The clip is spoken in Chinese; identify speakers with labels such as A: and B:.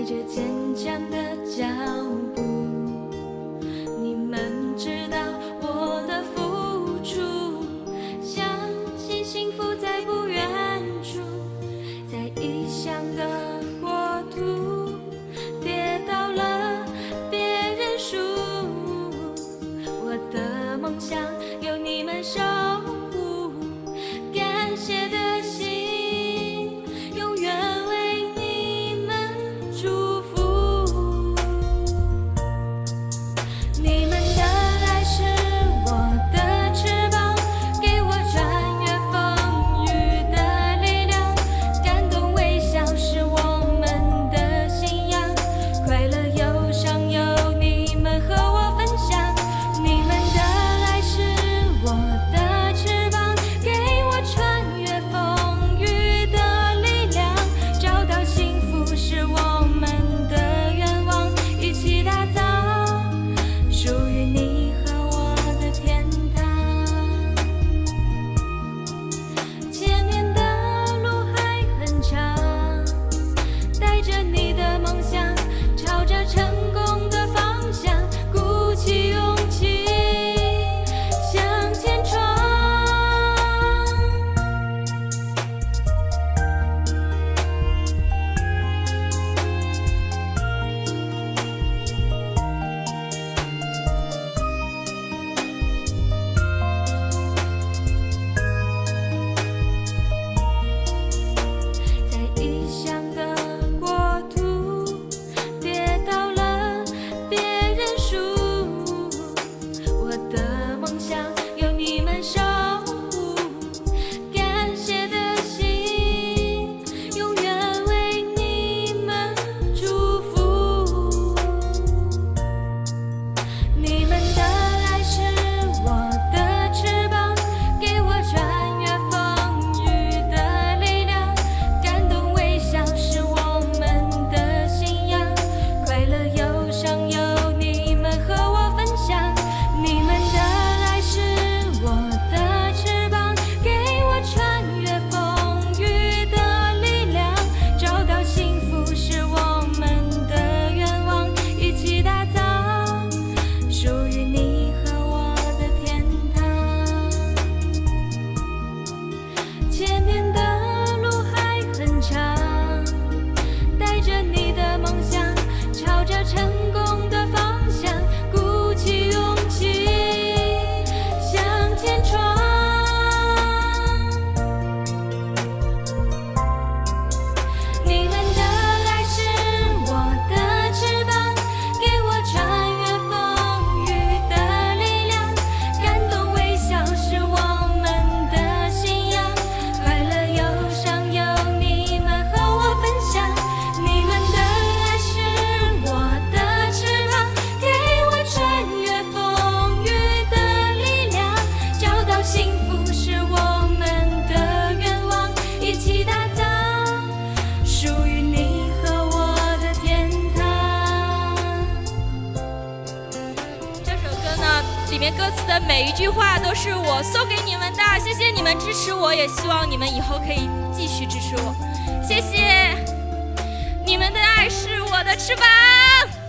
A: 迈着坚强的脚步。
B: 里面歌词的每一句话都是我送给你们的谢谢你们支持我也希望你们以后可以继续支持我谢谢你们的爱是我的翅膀。